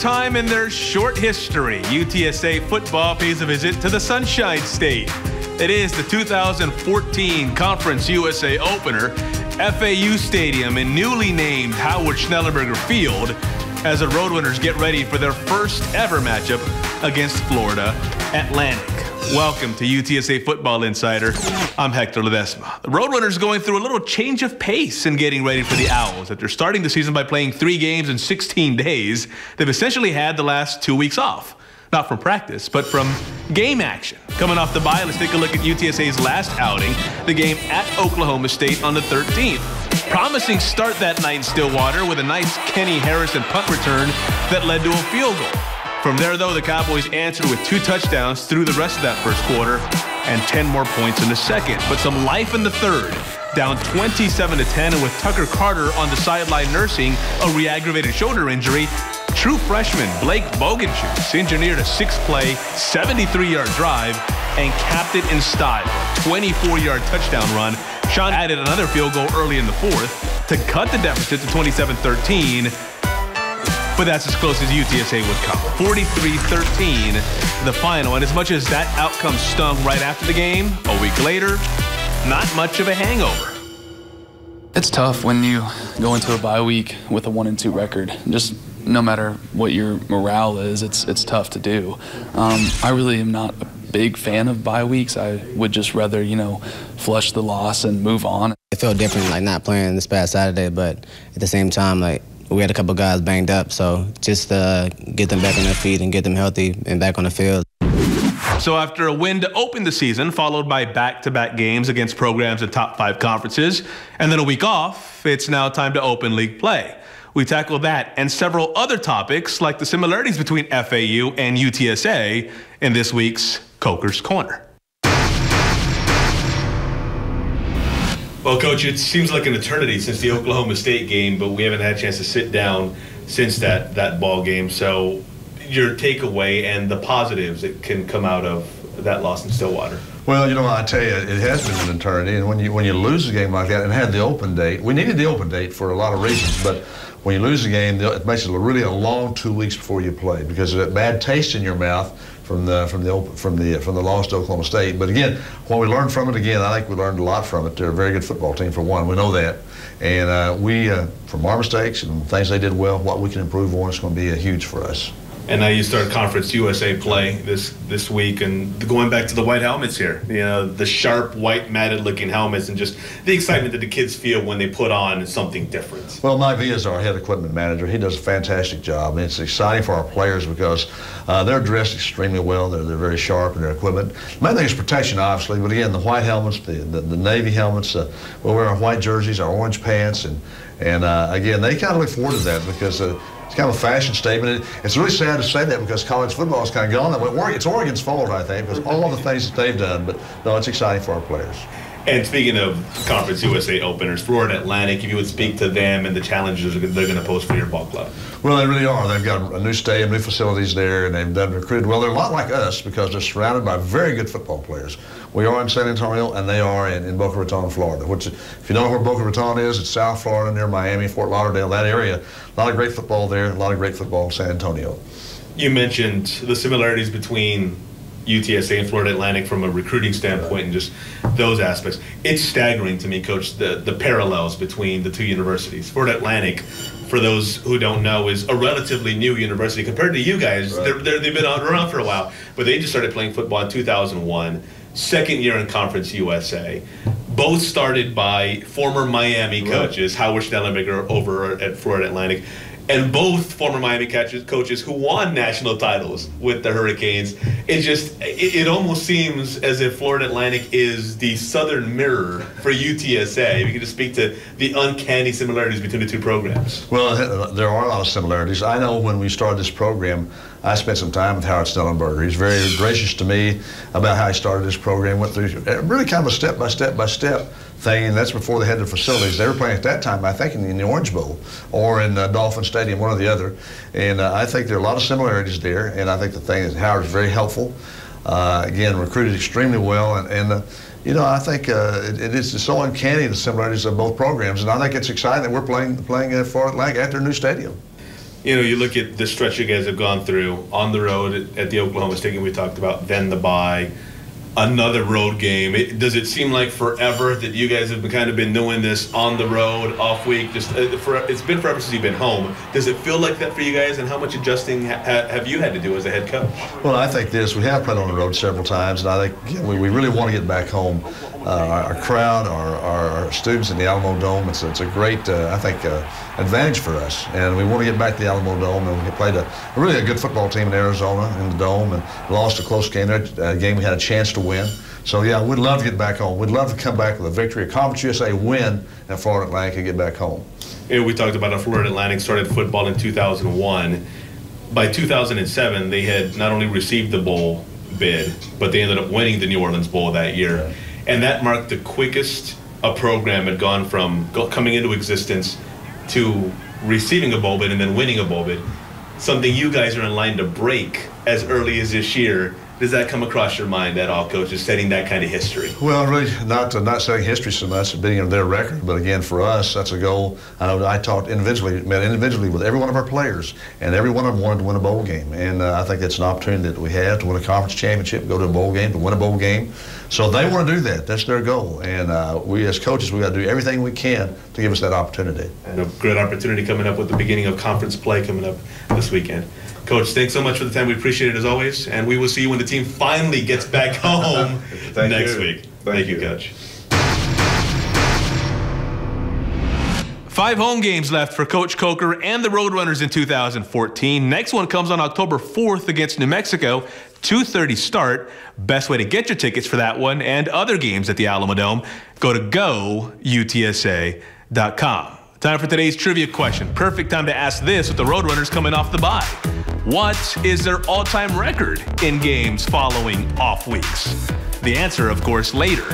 time in their short history, UTSA football pays a visit to the Sunshine State. It is the 2014 Conference USA opener, FAU Stadium in newly named Howard Schnellenberger Field, as the Roadrunners get ready for their first ever matchup against Florida Atlantic. Welcome to UTSA Football Insider. I'm Hector Ledesma. The Roadrunners going through a little change of pace in getting ready for the Owls. They're starting the season by playing three games in 16 days. They've essentially had the last two weeks off. Not from practice, but from game action. Coming off the bye, let's take a look at UTSA's last outing, the game at Oklahoma State on the 13th. Promising start that night in Stillwater with a nice Kenny Harrison punt return that led to a field goal. From there, though, the Cowboys answered with two touchdowns through the rest of that first quarter and 10 more points in the second. But some life in the third. Down 27 to 10, and with Tucker Carter on the sideline nursing a re-aggravated shoulder injury, true freshman Blake Bogenschutz engineered a six-play, 73-yard drive and capped it in style. 24-yard touchdown run. Sean added another field goal early in the fourth to cut the deficit to 27-13 but that's as close as UTSA would come. 43-13, the final. And as much as that outcome stung right after the game, a week later, not much of a hangover. It's tough when you go into a bye week with a one and two record. Just no matter what your morale is, it's it's tough to do. Um, I really am not a big fan of bye weeks. I would just rather you know flush the loss and move on. It felt different like not playing this past Saturday, but at the same time like we had a couple guys banged up, so just uh, get them back on their feet and get them healthy and back on the field. So after a win to open the season, followed by back-to-back games against programs in top five conferences, and then a week off, it's now time to open league play. We tackle that and several other topics like the similarities between FAU and UTSA in this week's Coker's Corner. Well, Coach, it seems like an eternity since the Oklahoma State game, but we haven't had a chance to sit down since that, that ball game. So, your takeaway and the positives that can come out of that loss in Stillwater. Well, you know, I tell you, it has been an eternity, and when you when you lose a game like that and had the open date, we needed the open date for a lot of reasons, but when you lose a game, it makes it really a long two weeks before you play because of that bad taste in your mouth from the from the from the from the loss to Oklahoma State. But again, what we learned from it, again, I think we learned a lot from it. They're a very good football team for one. We know that, and uh, we uh, from our mistakes and things they did well, what we can improve on is going to be uh, huge for us. And now you start Conference USA play this this week, and going back to the white helmets here, you know, the sharp white matted looking helmets, and just the excitement that the kids feel when they put on something different. Well, Mike V is our head equipment manager. He does a fantastic job, and it's exciting for our players because uh, they're dressed extremely well. They're, they're very sharp in their equipment. The main thing is protection, obviously, but again, the white helmets, the the, the navy helmets, uh, we'll wear our white jerseys, our orange pants, and and uh, again, they kind of look forward to that because uh, it's kind of a fashion statement. It's really sad to say that because college football has kind of gone that way. It's Oregon's fault, I think, because all the things that they've done. But no, it's exciting for our players. And speaking of Conference USA openers, Florida Atlantic, if you would speak to them and the challenges they're going to pose for your ball club. Well, they really are. They've got a new stadium, new facilities there, and they've done recruited well. They're a lot like us because they're surrounded by very good football players. We are in San Antonio, and they are in, in Boca Raton, Florida, which, if you know where Boca Raton is, it's South Florida, near Miami, Fort Lauderdale, that area. A lot of great football there, a lot of great football in San Antonio. You mentioned the similarities between UTSA and Florida Atlantic from a recruiting standpoint and just those aspects. It's staggering to me, Coach, the, the parallels between the two universities. Florida Atlantic, for those who don't know, is a relatively new university compared to you guys. Right. they have been around for a while, but they just started playing football in 2001, second year in Conference USA. Both started by former Miami coaches. Howard Schnellenberger over at Florida Atlantic and both former Miami catches, coaches who won national titles with the Hurricanes. It just it, it, almost seems as if Florida Atlantic is the southern mirror for UTSA. If you could just speak to the uncanny similarities between the two programs. Well, uh, there are a lot of similarities. I know when we started this program, I spent some time with Howard Schnellenberger. He's very gracious to me about how he started this program. Went through really kind of a step by step by step thing, and that's before they had the facilities. They were playing at that time, I think, in the, Orange Bowl or in uh, Dolphin Stadium, one or the other. And uh, I think there are a lot of similarities there. And I think the thing is Howard's very helpful. Uh, again, recruited extremely well, and, and uh, you know, I think uh, it, it is so uncanny the similarities of both programs, and I think it's exciting that we're playing playing Florida Atlantic at their new stadium. you know, you look at the stretch you guys have gone through on the road at the Oklahoma game we talked about, then the bye, another road game. It, does it seem like forever that you guys have been, kind of been doing this on the road, off week? Just uh, for, it's been forever since you've been home. Does it feel like that for you guys? And how much adjusting ha- have you had to do as a head coach? Well, I think this. We have played on the road several times, and I think we, we really want to get back home. Uh, our, our, crowd, our, our, students in the Alamodome, it's, it's a great, uh, I think, uh, advantage for us. And we want to get back to the Alamodome. And we played a, really a good football team in Arizona in the Dome and lost a close game. That uh, game we had a chance to win. So, yeah, we'd love to get back home. We'd love to come back with a victory, a Conference USA win and Florida Atlantic and get back home. You know, we talked about how Florida Atlantic started football in 2001. By 2007, they had not only received the bowl bid, but they ended up winning the New Orleans Bowl that year. Yeah and that marked the quickest a program had gone from coming into existence to receiving a bowl bid and then winning a bowl bid. Something you guys are in line to break as early as this year does that come across your mind at all, Coach, is setting that kind of history? Well, really, not uh, not setting history so much, being on their record, but again, for us, that's a goal. I know I talked individually, met individually with every one of our players, and every one of them wanted to win a bowl game, and uh, I think it's an opportunity that we have to win a conference championship, go to a bowl game, to win a bowl game. So they want to do that. That's their goal, and uh, we as coaches, we got to do everything we can to give us that opportunity. And a great opportunity coming up with the beginning of conference play coming up this weekend. Coach, thanks so much for the time. We appreciate it as always, and we will see you when the team finally gets back home next you. week. Thank, Thank you, you, Coach. Five home games left for Coach Coker and the Roadrunners in 2014. Next one comes on October 4th against New Mexico. 2.30 start. Best way to get your tickets for that one and other games at the Alamodome, go to goutsa.com. Time for today's trivia question. Perfect time to ask this with the Roadrunners coming off the bye. What is their all-time record in games following off weeks? The answer, of course, later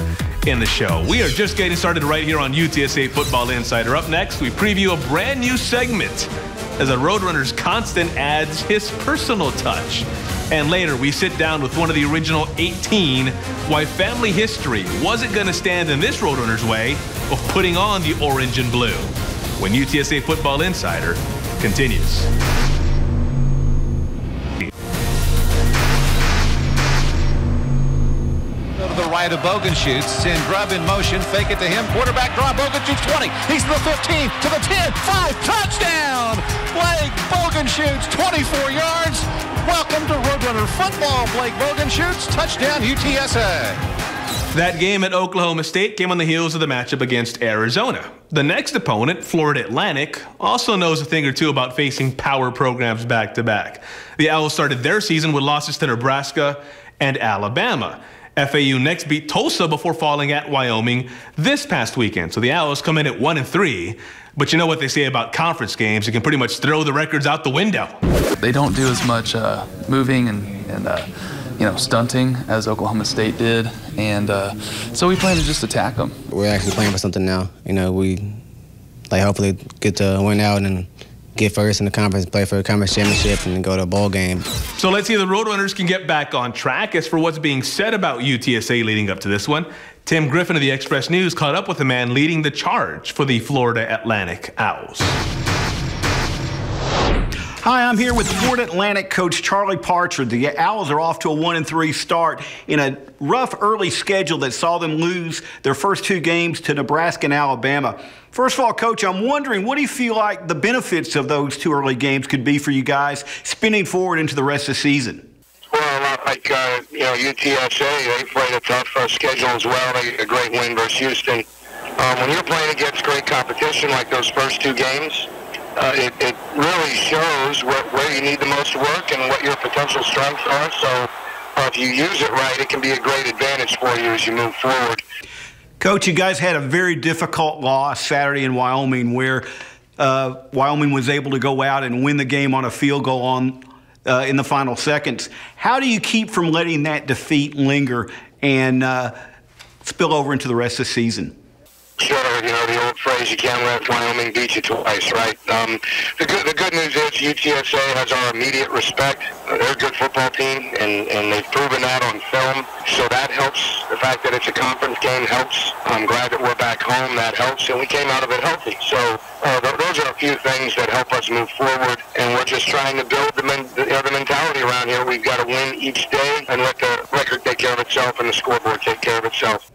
in the show. We are just getting started right here on UTSA Football Insider. Up next, we preview a brand new segment as a Roadrunners constant adds his personal touch. And later, we sit down with one of the original 18 why family history wasn't going to stand in this Roadrunners way of putting on the orange and blue when UTSA Football Insider continues. the right of Bogenschutz. Send Grubb in motion. Fake it to him. Quarterback draw. Bogenschutz 20. He's to the 15. To the 10. 5. Touchdown. Blake Bogenschutz 24 yards. Welcome to Roadrunner football. Blake Bogenschutz. Touchdown UTSA. That game at Oklahoma State came on the heels of the matchup against Arizona. The next opponent, Florida Atlantic, also knows a thing or two about facing power programs back to back. The Owls started their season with losses to Nebraska and Alabama. FAU next beat Tulsa before falling at Wyoming this past weekend. So the Owls come in at 1 and 3. But you know what they say about conference games? You can pretty much throw the records out the window. They don't do as much uh, moving and, and uh, you know, stunting as Oklahoma State did, and uh, so we plan to just attack them. We're actually playing for something now. You know, we like hopefully get to win out and get first in the conference, play for a conference championship, and go to a bowl game. So let's see if the Roadrunners can get back on track. As for what's being said about UTSA leading up to this one, Tim Griffin of the Express News caught up with the man leading the charge for the Florida Atlantic Owls. Hi, I'm here with Florida Atlantic coach Charlie Partridge. The Owls are off to a 1 and 3 start in a rough early schedule that saw them lose their first two games to Nebraska and Alabama. First of all, coach, I'm wondering what do you feel like the benefits of those two early games could be for you guys spinning forward into the rest of the season? Well, like uh, you know, UTSA, they played a tough uh, schedule as well. They a great win versus Houston. Um, when you're playing against great competition like those first two games, uh, it, it really shows what, where you need the most work and what your potential strengths are. So uh, if you use it right, it can be a great advantage for you as you move forward. Coach, you guys had a very difficult loss Saturday in Wyoming where uh, Wyoming was able to go out and win the game on a field goal on uh, in the final seconds. How do you keep from letting that defeat linger and uh, spill over into the rest of the season? Sure, you know, the old phrase you can't let Wyoming beat you twice, right? Um, the good the good news is UTSA has our immediate respect. They're a good football team, and and they've proven that on film. So that helps. The fact that it's a conference game helps. I'm glad that we're back home. That helps, and we came out of it healthy. So uh, those are a few things that help us move forward, and we're just trying to build the, men- the, you know, the mentality around here. We've got to win each day and let the record take care of itself and the scoreboard take care of itself.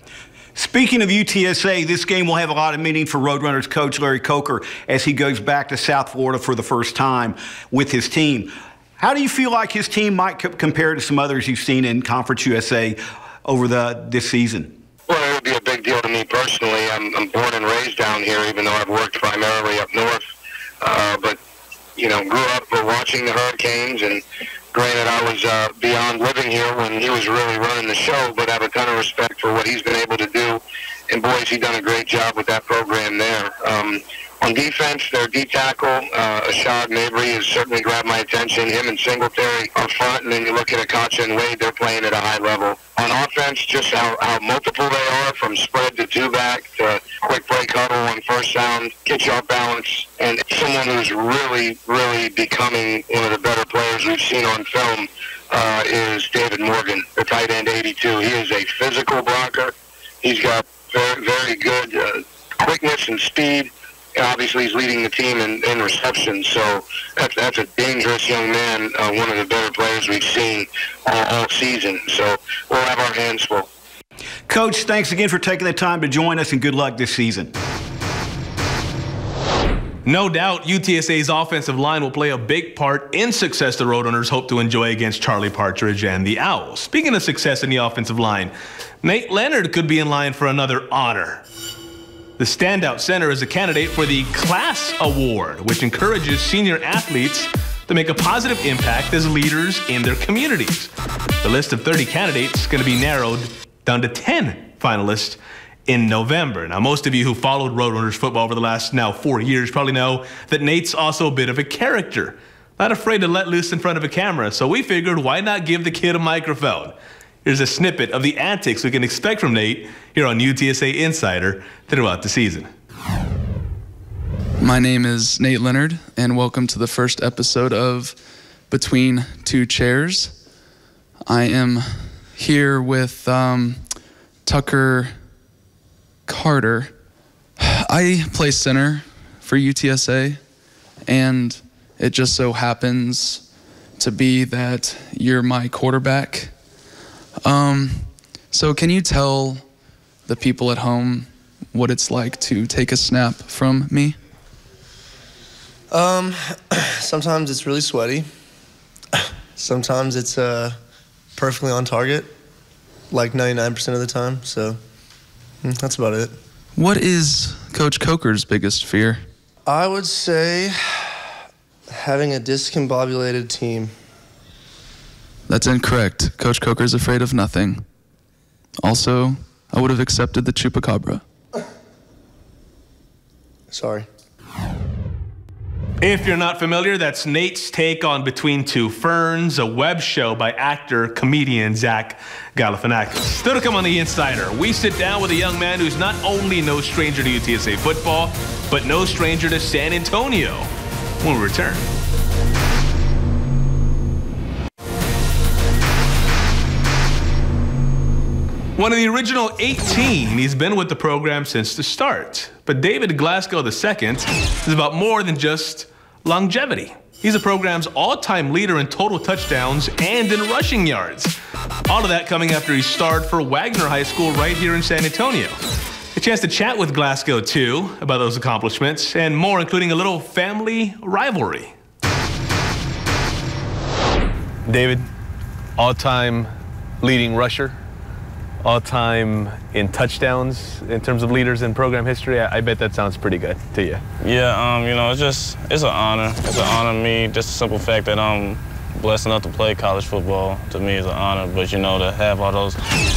Speaking of UTSA, this game will have a lot of meaning for Roadrunners coach Larry Coker as he goes back to South Florida for the first time with his team. How do you feel like his team might compare to some others you've seen in Conference USA over the this season? Well, it would be a big deal to me personally. I'm, I'm born and raised down here, even though I've worked primarily up north. Uh, but, you know, grew up watching the Hurricanes, and granted, I was uh, beyond living here when he was really running the show, but I have a ton of respect for what he's been able to do. And, boys, he's done a great job with that program there. Um, on defense, their D tackle, uh, Ashaad Mabry, has certainly grabbed my attention. Him and Singletary up front, and then you look at Akacha and Wade, they're playing at a high level. On offense, just how, how multiple they are, from spread to two back to quick break huddle on first sound, get you off balance, and someone who's really, really becoming one of the better players we've seen on film uh, is David Morgan, the tight end 82. He is a physical blocker. He's got very, very good uh, quickness and speed. Obviously, he's leading the team in, in receptions, so that's, that's a dangerous young man, uh, one of the better players we've seen all season. So we'll have our hands full. Coach, thanks again for taking the time to join us and good luck this season. No doubt UTSA's offensive line will play a big part in success the Roadrunners hope to enjoy against Charlie Partridge and the Owls. Speaking of success in the offensive line, Nate Leonard could be in line for another honor. The standout center is a candidate for the Class Award, which encourages senior athletes to make a positive impact as leaders in their communities. The list of 30 candidates is going to be narrowed down to 10 finalists in November. Now, most of you who followed Roadrunners football over the last now four years probably know that Nate's also a bit of a character, not afraid to let loose in front of a camera. So we figured, why not give the kid a microphone? Here's a snippet of the antics we can expect from Nate here on UTSA Insider throughout the season. My name is Nate Leonard, and welcome to the first episode of Between Two Chairs. I am here with um, Tucker Carter. I play center for UTSA, and it just so happens to be that you're my quarterback. Um, so, can you tell the people at home what it's like to take a snap from me? Um, sometimes it's really sweaty. Sometimes it's uh, perfectly on target, like 99% of the time. So Mm, that's about it. What is Coach Coker's biggest fear? I would say having a discombobulated team. That's incorrect. Coach Coker's afraid of nothing. Also, I would have accepted the chupacabra. Sorry. If you're not familiar, that's Nate's take on Between Two Ferns, a web show by actor, comedian Zach Galifianakis. Still to come on The Insider, we sit down with a young man who's not only no stranger to UTSA football, but no stranger to San Antonio. We'll return. One of the original 18, he's been with the program since the start. But David Glasgow II is about more than just longevity. He's the program's all time leader in total touchdowns and in rushing yards. All of that coming after he starred for Wagner High School right here in San Antonio. A chance to chat with Glasgow, too, about those accomplishments and more, including a little family rivalry. David, all time leading rusher, all time in touchdowns in terms of leaders in program history. I, I bet that sounds pretty good to you. Yeah, um, you know, it's just it's an honor. It's an honor to me. Just the simple fact that I'm blessed enough to play college football to me is an honor. But you know, to have all those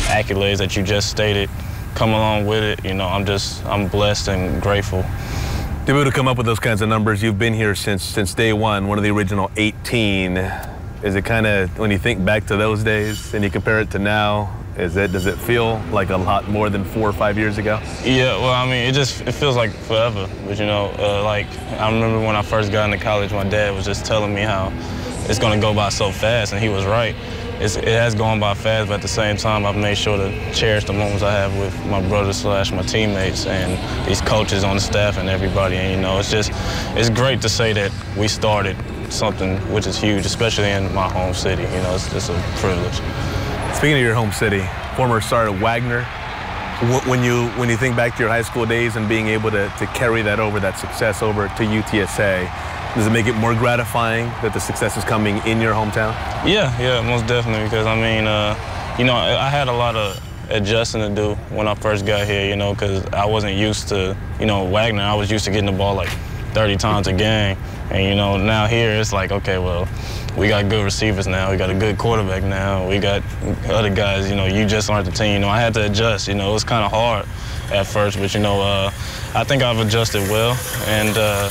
accolades that you just stated come along with it, you know, I'm just I'm blessed and grateful. To be able to come up with those kinds of numbers, you've been here since since day one, one of the original 18. Is it kind of when you think back to those days and you compare it to now? Is it? Does it feel like a lot more than four or five years ago? Yeah, well, I mean, it just it feels like forever. But you know, uh, like I remember when I first got into college, my dad was just telling me how it's going to go by so fast, and he was right. It's, it has gone by fast, but at the same time, I've made sure to cherish the moments I have with my brothers slash my teammates and these coaches on the staff and everybody. And you know, it's just it's great to say that we started something which is huge, especially in my home city. You know, it's just a privilege. Speaking of your home city, former Sergeant Wagner, when you when you think back to your high school days and being able to, to carry that over, that success over to UTSA, does it make it more gratifying that the success is coming in your hometown? Yeah, yeah, most definitely. Because I mean, uh, you know, I had a lot of adjusting to do when I first got here. You know, because I wasn't used to, you know, Wagner. I was used to getting the ball like 30 times a game, and you know, now here it's like, okay, well, we got good receivers now. We got a good quarterback now. We got other guys. You know, you just aren't the team. You know, I had to adjust. You know, it was kind of hard at first, but you know, uh, I think I've adjusted well, and. Uh,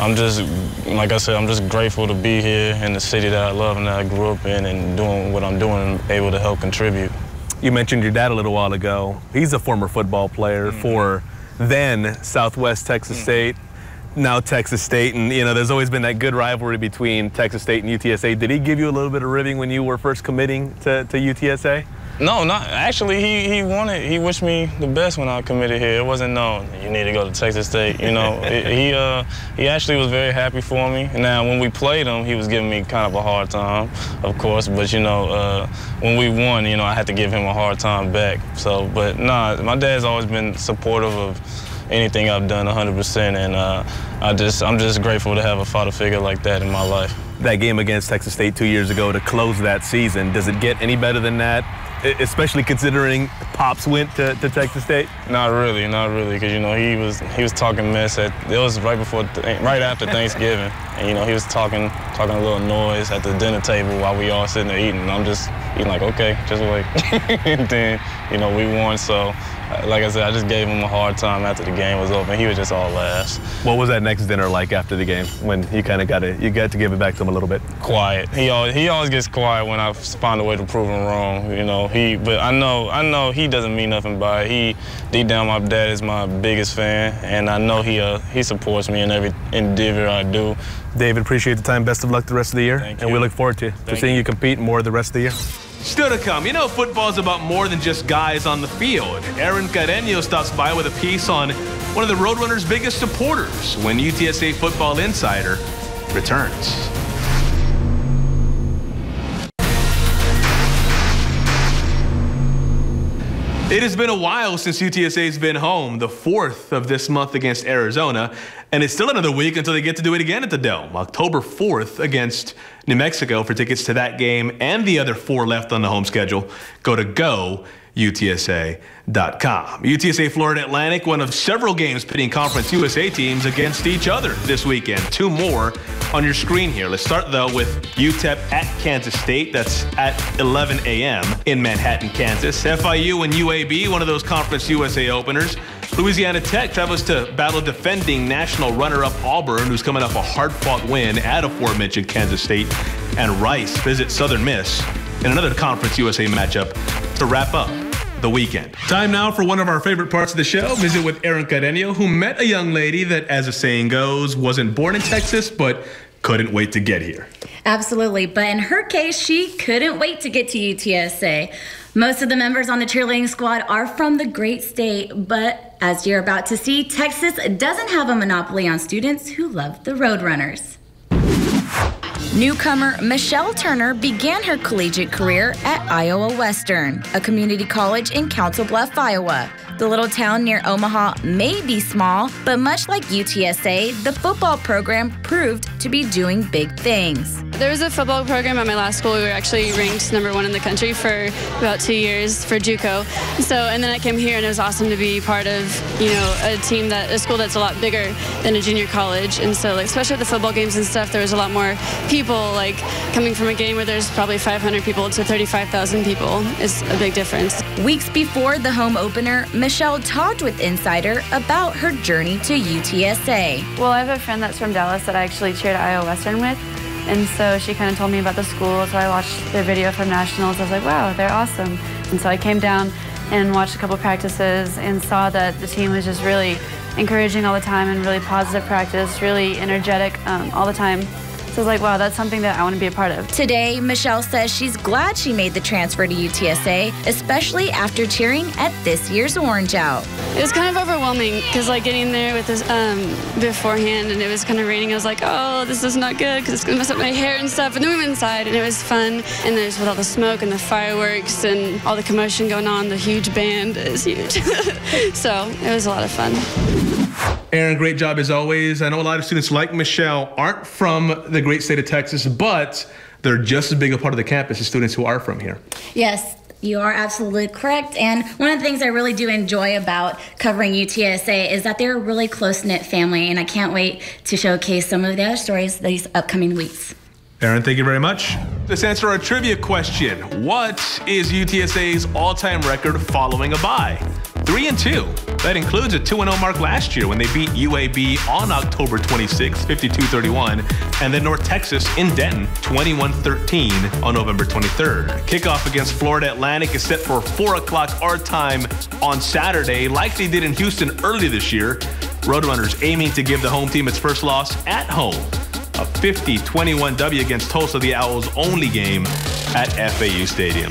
I'm just, like I said, I'm just grateful to be here in the city that I love and that I grew up in and doing what I'm doing and able to help contribute. You mentioned your dad a little while ago. He's a former football player mm for then Southwest Texas mm. State, now Texas State. And, you know, there's always been that good rivalry between Texas State and UTSA. Did he give you a little bit of ribbing when you were first committing to, to UTSA? No, not actually. He he wanted. He wished me the best when I committed here. It wasn't no. You need to go to Texas State. You know, he uh he actually was very happy for me. Now when we played him, he was giving me kind of a hard time, of course. But you know, uh, when we won, you know, I had to give him a hard time back. So, but nah, my dad's always been supportive of anything I've done 100%, and uh, I just I'm just grateful to have a father figure like that in my life. That game against Texas State two years ago to close that season, does it get any better than that? especially considering Pops went to, to Texas State? Not really, not really, because you know he was he was talking mess at it was right before right after Thanksgiving, and you know he was talking talking a little noise at the dinner table while we all sitting there eating. And I'm just eating like okay, just wait. and then you know we won, so like I said, I just gave him a hard time after the game was over. He was just all laughs. What was that next dinner like after the game when you kind of got to you got to give it back to him a little bit? Quiet. He always he always gets quiet when I find a way to prove him wrong. You know he, but I know I know he doesn't mean nothing by it. He deep down, my dad is my biggest fan, and I know he uh, he supports me in every endeavor I do. David, appreciate the time. Best of luck the rest of the year, and we look forward to, to seeing you. you compete more the rest of the year. Still to come, you know football's about more than just guys on the field. Aerin Carreno stops by with a piece on one of the Roadrunners' biggest supporters when UTSA Football Insider returns. It has been a while since UTSA's been home, the fourth of this month against Arizona, and it's still another week until they get to do it again at the Dome, October 4th against New Mexico. For tickets to that game and the other four left on the home schedule, go to go UTSA.com. UTSA Florida Atlantic, one of several games pitting Conference USA teams against each other this weekend. Two more on your screen here. Let's start, though, with UTEP at Kansas State. That's at 11 a.m. in Manhattan, Kansas. FIU and UAB, one of those Conference USA openers. Louisiana Tech travels to battle defending national runner-up Auburn, who's coming off a hard-fought win at aforementioned Kansas State. And Rice visits Southern Miss in another Conference USA matchup to wrap up the weekend. Time now for one of our favorite parts of the show. Visit with Aerin Carreno, who met a young lady that, as the saying goes, wasn't born in Texas, but couldn't wait to get here. Absolutely. But in her case, she couldn't wait to get to UTSA. Most of the members on the cheerleading squad are from the great state, but as you're about to see, Texas doesn't have a monopoly on students who love the Roadrunners. Newcomer Michelle Turner began her collegiate career at Iowa Western, a community college in Council Bluff, Iowa. The little town near Omaha may be small, but much like UTSA, the football program proved to be doing big things. There was a football program at my last school. We were actually ranked number one in the country for about two years for JUCO. So, and then I came here, and it was awesome to be part of, you know, a team that a school that's a lot bigger than a junior college. And so, like, especially with the football games and stuff, there was a lot more people. Like coming from a game where there's probably 500 people to 35,000 people is a big difference. Weeks before the home opener, Michelle talked with Insider about her journey to UTSA. Well, I have a friend that's from Dallas that I actually cheered at Iowa Western with. And so she kind of told me about the school. So I watched their video from Nationals. I was like, wow, they're awesome. And so I came down and watched a couple practices and saw that the team was just really encouraging all the time and really positive practice, really energetic um, all the time. So I was like, wow, that's something that I want to be a part of. Today, Michelle says she's glad she made the transfer to UTSA, especially after cheering at this year's Orange Out. It was kind of overwhelming because, like, getting there with this um, beforehand and it was kind of raining. I was like, oh, this is not good because it's going to mess up my hair and stuff. And then we went inside and it was fun. And there's with all the smoke and the fireworks and all the commotion going on, the huge band is huge. so it was a lot of fun. Aerin, great job as always. I know a lot of students like Michelle aren't from the great state of Texas, but they're just as big a part of the campus as students who are from here. Yes, you are absolutely correct. And one of the things I really do enjoy about covering UTSA is that they're a really close knit family, and I can't wait to showcase some of their stories these upcoming weeks. Aerin, thank you very much. Let's answer our trivia question. What is UTSA's all time record following a bye? 3 and 2. That includes a 2 0 mark last year when they beat UAB on October 26, 52 31, and then North Texas in Denton 21 13 on November 23rd. Kickoff against Florida Atlantic is set for 4 o'clock our time on Saturday, like they did in Houston early this year. Roadrunners aiming to give the home team its first loss at home. A 50 21 W against Tulsa, the Owls' only game at FAU Stadium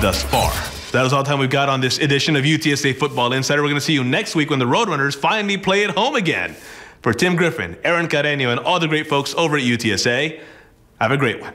thus far. That is all the time we've got on this edition of UTSA Football Insider. We're going to see you next week when the Roadrunners finally play at home again. For Tim Griffin, Aerin Carreno, and all the great folks over at UTSA, have a great one.